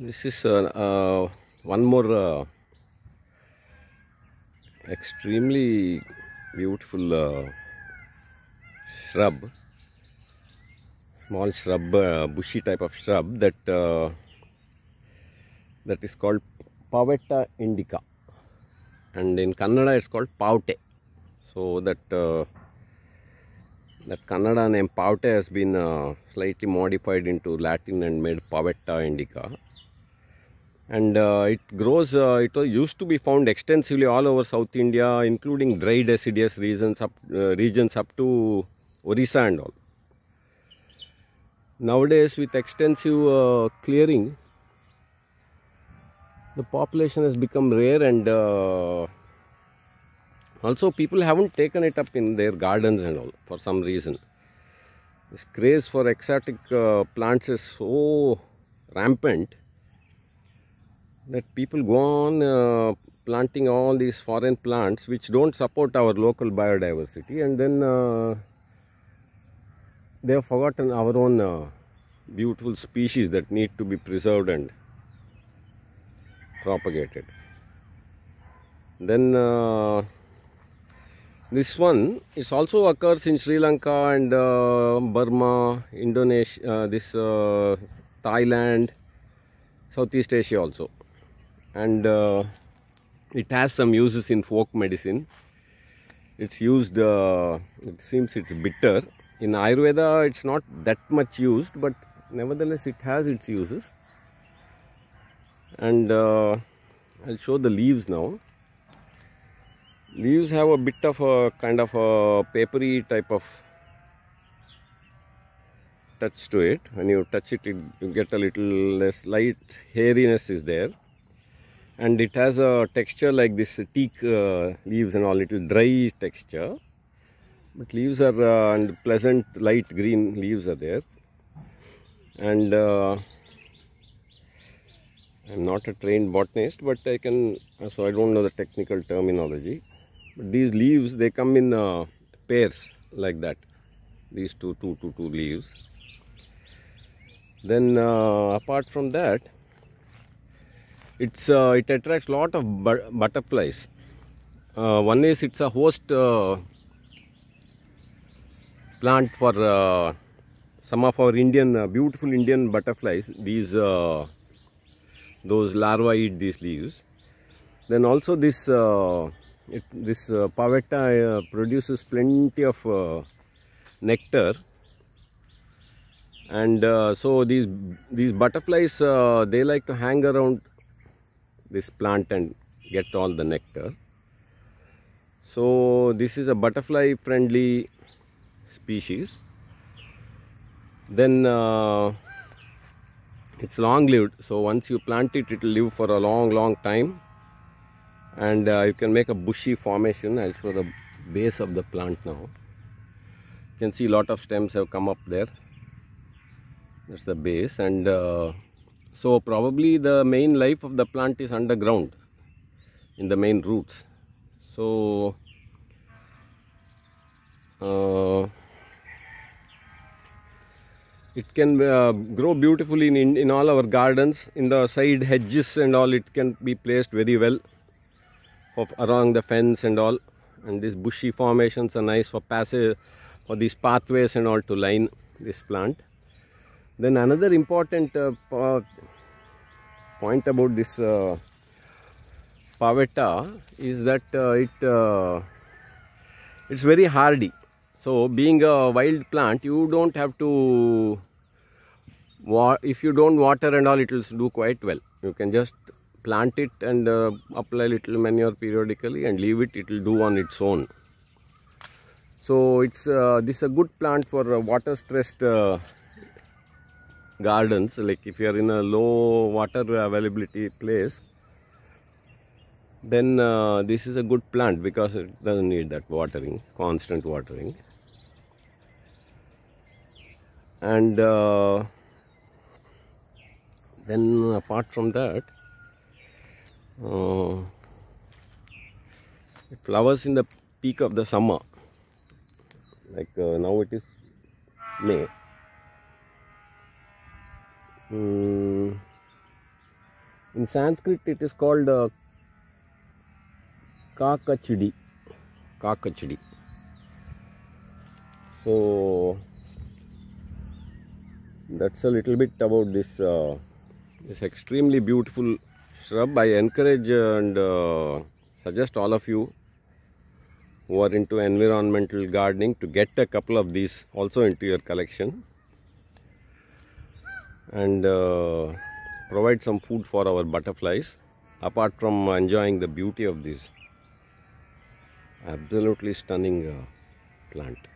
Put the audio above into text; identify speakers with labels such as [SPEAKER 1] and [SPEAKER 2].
[SPEAKER 1] This is uh, uh, one more uh, extremely beautiful uh, shrub, small shrub, bushy type of shrub that that is called Pavetta indica, and in Kannada it's called Pavate. So that uh, that Kannada name Pavate has been uh, slightly modified into Latin and made Pavetta indica and uh, it grows uh, it was used to be found extensively all over south india including dry deciduous regions up uh, regions up to orissa and all. Nowadays with extensive clearing the population has become rare and uh, also people haven't taken it up in their gardens and all for some reason. This craze for exotic uh, plants is so rampant that people go on uh, planting all these foreign plants which don't support our local biodiversity and then uh, they have forgotten our own uh, beautiful species that need to be preserved and propagated. Then uh, this one is also occurs in sri lanka and uh, burma indonesia uh, this thailand southeast asia also and uh, it has some uses in folk medicine. It's used uh, it seems it's bitter. In ayurveda it's not that much used but nevertheless it has its uses. And uh, i'll show the leaves now. Leaves have a bit of a kind of a papery type of touch to it. When you touch it, it you get a little less light hairiness is there and it has a texture like this teak uh, leaves and all. Little dry texture. But leaves are uh, and pleasant light green leaves are there. And uh, I'm not a trained botanist but I can so I don't know the technical terminology. But these leaves they come in uh, pairs like that. These two two two two leaves. Then uh, apart from that it's uh, it attracts lot of bu- butterflies. Uh, one is it's a host uh, plant for uh, some of our indian uh, beautiful indian butterflies these uh, those larvae eat these leaves. Then also this it, this pavetta produces plenty of nectar. And uh, so these these butterflies uh, they like to hang around this plant and get all the nectar. So this is a butterfly friendly species. Then uh, it's long lived so once you plant it it will live for a long long time. And uh, you can make a bushy formation i'll show the base of the plant now. You can see a lot of stems have come up there. That's the base and uh, so probably the main life of the plant is underground in the main roots. So uh, it can uh, grow beautifully in, in, in all our gardens in the side hedges and all it can be placed very well of along the fence and all. And these bushy formations are nice for passage for these pathways and all to line this plant. Then another important uh, point about this uh, pavetta is that uh, it uh, it's very hardy. So being a wild plant you don't have to if you don't water and all it will do quite well. You can just plant it and uh, apply little manure periodically and leave it it will do on its own. So it's uh, this is a good plant for uh, water stressed uh, gardens like if you are in a low water availability place then uh, this is a good plant because it doesn't need that watering constant watering. And uh, then apart from that uh, it flowers in the peak of the summer like uh, now it is may Mm, In Sanskrit, it is called uh, kakachidi. Kakachidi. So that's a little bit about this uh, this extremely beautiful shrub. I encourage and uh, suggest all of you who are into environmental gardening to get a couple of these also into your collection and uh, provide some food for our butterflies apart from enjoying the beauty of this absolutely stunning uh, plant